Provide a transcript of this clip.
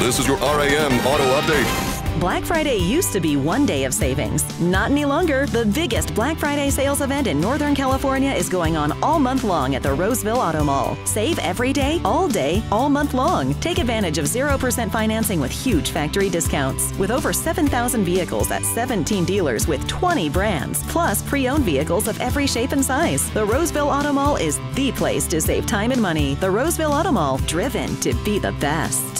This is your RAM Auto Update. Black Friday used to be one day of savings. Not any longer. The biggest Black Friday sales event in Northern California is going on all month long at the Roseville Auto Mall. Save every day, all day, all month long. Take advantage of 0% financing with huge factory discounts. With over 7,000 vehicles at 17 dealers with 20 brands, plus pre owned vehicles of every shape and size. The Roseville Auto Mall is the place to save time and money. The Roseville Auto Mall, driven to be the best.